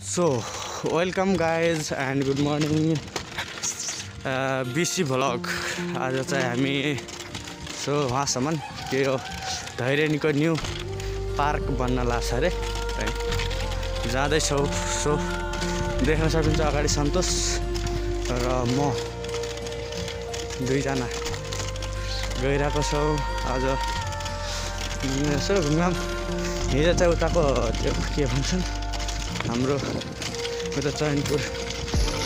So welcome guys and good morning Bisi vlog आज चाहिँ हामी सो उहाँसम्म के यो धैरेनीको न्यू पार्क बन्न लाग्छ अरे। है। जाँदैछौँ सो देख्न सकिन्छ अगाडि सन्तोष र म दुईजना गइरहेको छौँ। आज यसो घुमघाम। हिजो चाहिँ उताको त्यो के भन्छन्? हाम्रो उता चैनपुर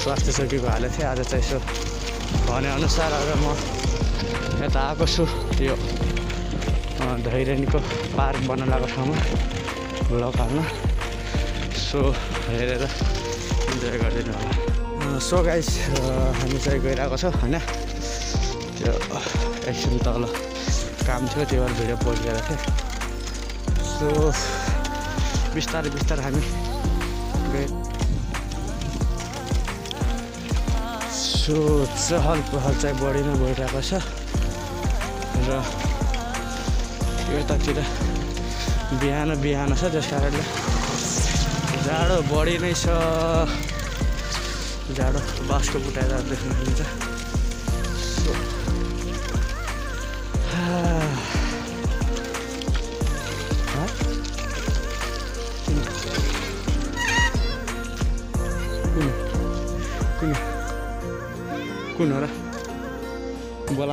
स्वास्थ्य चौकीको हालेको थिएँ आज चाहिँ यसो भनेअनुसार आज म यता आएको छु यो धैरेनीको पार्क बन्न लागेको ठाउँमा भ्लग हाल्न सो हेरेर इन्जोय गरिदिनु होला। सो गाइस हामी चाहिँ गइरहेको छौँ होइन? त्यो एकछिन तल काम थियो त्यो भएर भिडियो पोस्ट गरेको थिएँ। सो बिस्तारै बिस्तारै हामी सो चहल पहल चाहिँ बढी नै भइरहेको छ। र यतातिर बिहान बिहान छ त्यस कारणले जाडो बढी नै छ। जाडो बाँसको बुटाएर देख्न सकिन्छ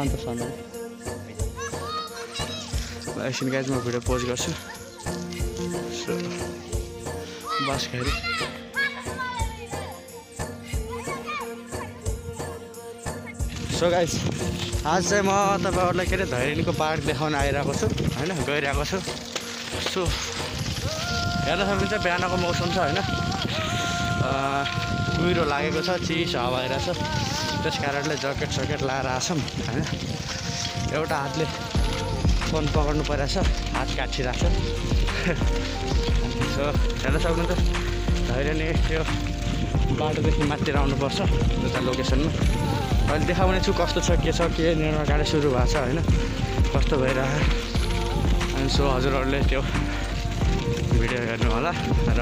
बोला त सन एकछिन गाइज म भिडियो पोस्ट गर्छु। सो बस सो गाइज आज चाहिँ म तपाईँहरूलाई के अरे धैरेनीको पार्क देखाउन आइरहेको छु होइन? गइरहेको छु। सो हेर्न सक्नुहुन्छ बिहानको मौसम छ होइन? कुहिरो लागेको छ चिसो हावा आइरहेको छ। त्यस कारणले ज्याकेट सकेट लाएर आछौँ होइन? एउटा हातले फोन पक्राउनु परिरहेछ हात काटिरहेको छ सो हेर्न सक्नुहुन्छ धैर्य त्यो बाटोदेखि माथितिर आउनुपर्छ उता लोकेसनमा। अहिले देखाउने छु कस्तो छ के छ के निर्माण कार्य सुरु भएको छ होइन? कस्तो भइरहेको अनि सो हजुरहरूले त्यो भिडियो हेर्नु होला र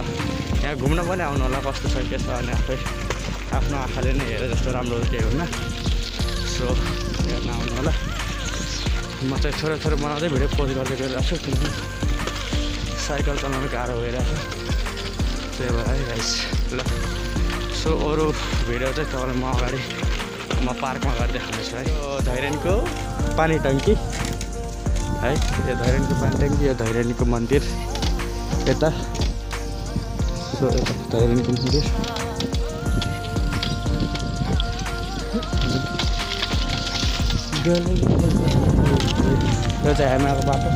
यहाँ घुम्न पनि आउनु होला कस्तो छ के छ अनि आफै आफ्नो आँखाले नै हेरे जस्तो राम्रो केही हुन्न। सो हेर्न आउनु होला। म चाहिँ थोरै थोरै बनाउँदै भिडियो पोस्ट गर्दै गइरहेको छु किनभने साइकल चलाउनु गाह्रो भइरहेको छ त्यही भएर है गाइस ल। सो अरू भिडियो चाहिँ तपाईँलाई म अगाडि म पार्कमा गएर देखाउनेछु है। यो धैरेनको पानी टङ्की है यो धैरेनको पानी ट्याङ्की यो धैरेनीको मन्दिर। यता। सो यता धैरेनीको मन्दिर। यो चाहिँ हेमाको बाटो।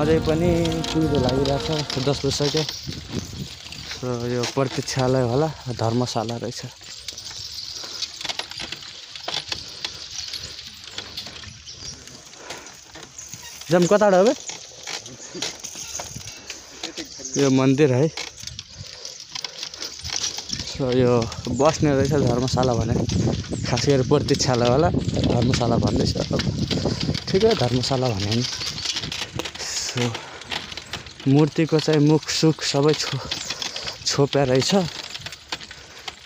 अझै पनि कुहिरो लागिरहेछ दस बजिसक्यो। सो यो प्रतीक्षालय होला। धर्मशाला रहेछ। जाम कताबाट हो यो मन्दिर है। यो बस्ने रहेछ धर्मशाला भने खास गरी प्रतीक्षालय होला। धर्मशाला भन्दैछ। अब ठिकै धर्मशाला भने नि। सो मूर्तिको चाहिँ मुख सुख सबै छो छोप्या रहेछ।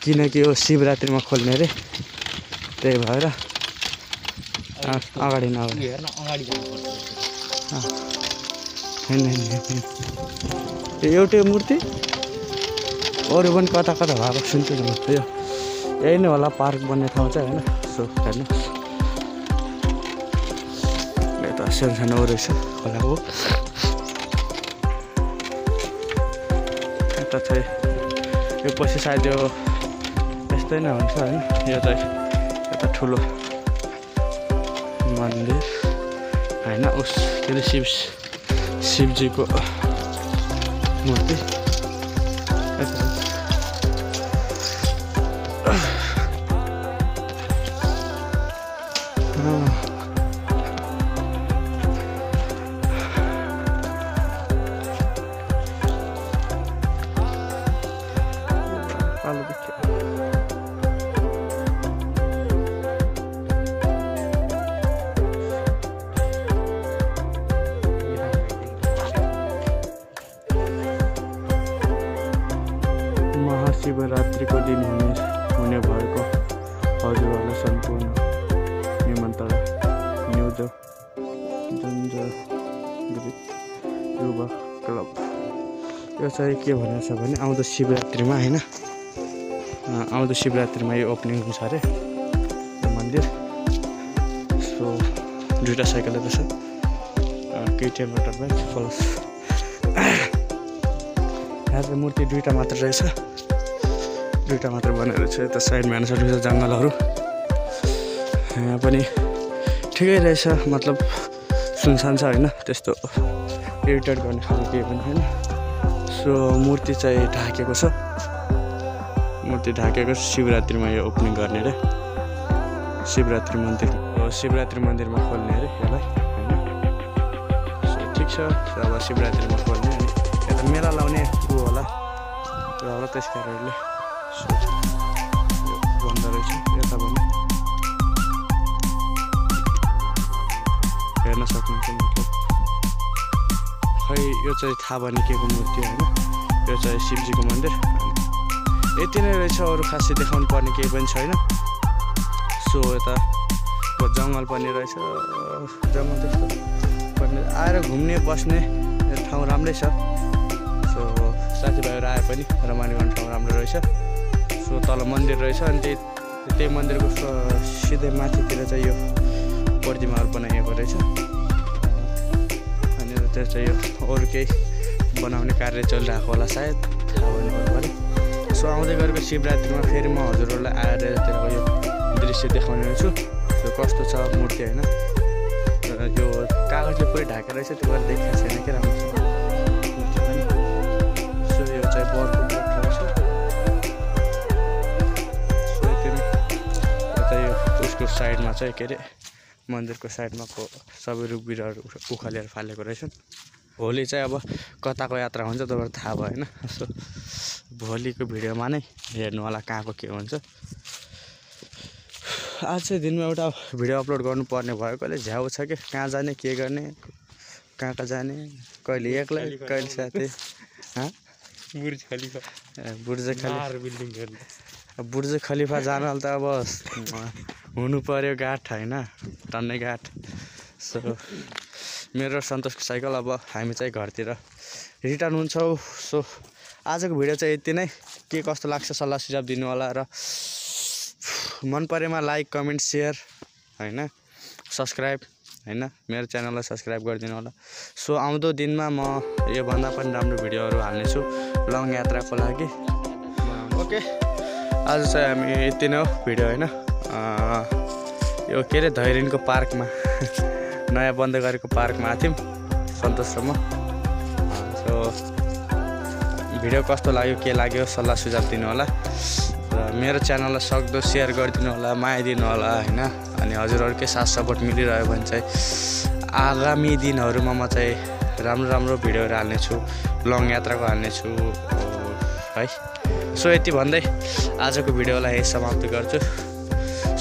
किनकि यो शिवरात्रिमा खोल्ने अरे। त्यही भएर अगाडि न अगाडि हेर्न अगाडि जानुपर्छ होइन होइन, होइन। यो एउटै मूर्ति? अरू पनि कता कता भएको सुन्छु म। यो यही नै होला पार्क बन्ने ठाउँ चाहिँ होइन। सो हेर्नुहोस् यता सानो रहेछ खोलाको यता चाहिँ यो पछि सायद यो यस्तै नै हुन्छ होइन। यो चाहिँ यता ठुलो मन्दिर। होइन उस के अरे शिव शिवजीको मूर्ति। यता जन्जगृत युवा क्लब यो चाहिँ के भनेको छ भने आउँदो शिवरात्रिमा होइन आउँदो शिवरात्रिमा यो ओपनिङ हुन्छ अरे मन्दिर। सो दुइटा साइकलहरू छ केटिएम मोटर बाइक प्लस यहाँ मूर्ति दुइटा मात्र रहेछ। दुइटा मात्र बनेको रहेछ यता साइडमा हेर्न सक्नुहुन्छ जङ्गलहरू। यहाँ पनि ठिकै रहेछ मतलब सुनसान छ होइन त्यस्तो इरिटेट गर्ने खालको केही पनि छैन। सो मूर्ति चाहिँ ढाकेको छ। मूर्ति ढाकेको शिवरात्रिमा यो ओपनिङ गर्ने अरे। शिवरात्रि मन्दिर शिवरात्रि मन्दिरमा खोल्ने अरे यसलाई होइन? सो ठिक छ अब शिवरात्रिमा खोल्ने अनि यता मेला लाउने ऊ होला। र होला त्यस कारणले बन्द रहेछ यता हेर्न सक्नुहुन्छ मतलब खै यो चाहिँ थाहा भने के को मूर्ति होइन। यो चाहिँ शिवजीको मन्दिर। यति नै रहेछ अरू खासै देखाउनु पर्ने केही पनि छैन। सो यता जङ्गल पनि रहेछ। जङ्गल त्यस्तो पनि आएर घुम्ने बस्ने ठाउँ राम्रै छ। सो साथीभाइहरू आए पनि रमाइलो गर्ने ठाउँ राम्रो रहेछ। सो तल मन्दिर रहेछ। अनि त्यही त्यही मन्दिरको सिधै माथितिर चाहिँ यो प्रतिमाहरू बनाइएको रहेछ। अनि त्यो चाहिँ यो अरू केही बनाउने कार्य चलिरहेको होला सायद। थाहा भएन अरूबारे सो आउँदै गरेको शिवरात्रिमा फेरि म हजुरहरूलाई आएर यताको यो दृश्य देखाउने छु यो कस्तो छ मूर्ति होइन। यो कागजले पुरै ढाकेर रहेछ त्यो भएर देखाएको छैन कि पनि सो यो चाहिँ रहेछ। उसको साइडमा चाहिँ के अरे? मन्दिरको साइडमा को सबै रुख बिरुवाहरू उख- उखालेर फालेको रहेछन्। भोलि चाहिँ अब कताको यात्रा हुन्छ तपाईँलाई थाहा भएन। सो भोलिको भिडियोमा नै हेर्नु होला कहाँको के हुन्छ। आज चाहिँ दिनमा एउटा भिडियो अपलोड गर्नुपर्ने भयो कहिले झ्याउ छ कि? कहाँ जाने के गर्ने कहाँ कहाँ जाने कहिले एक्लै कहिले साथी हाँ? बुर्ज खलिफा बुर्ज खलिफा बुर्ज खलिफा जानलाई त अब हुनु पऱ्यो गाठ होइन? टन्नै गाठ। सो मेरो सन्तोषको साइकल अब हामी चाहिँ घरतिर रिटर्न हुन्छौँ। सो आजको भिडियो चाहिँ यति नै। के कस्तो लाग्छ सल्लाह सुझाव दिनु होला र मन परेमा लाइक कमेन्ट सेयर होइन? सब्सक्राइब होइन? मेरो च्यानललाई सब्सक्राइब गरिदिनु होला। सो आउँदो दिनमा म योभन्दा पनि राम्रो भिडियोहरू हाल्नेछु लङ यात्राको लागि। ओके आज चाहिँ हामी यति नै हो भिडियो होइन? यो के अरे धैरिनको पार्कमा नयाँ बन्द गरेको पार्कमा आएको थियौँ। सन्तोष र म। अँ, सो भिडियो कस्तो लाग्यो के लाग्यो सल्लाह सुझाव दिनु होला र मेरो च्यानललाई सक्दो सेयर गरिदिनु होला माया दिनु होला होइन? अनि हजुरहरूकै साथ सपोर्ट मिलिरह्यो भने चाहिँ आगामी दिनहरूमा म चाहिँ राम्रो राम्रो भिडियोहरू हाल्नेछु लङ यात्राको हाल्नेछु है? सो यति भन्दै आजको भिडियोलाई समाप्त गर्छु।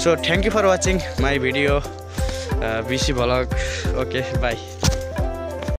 So thank you for watching my video Bisi vlog okay bye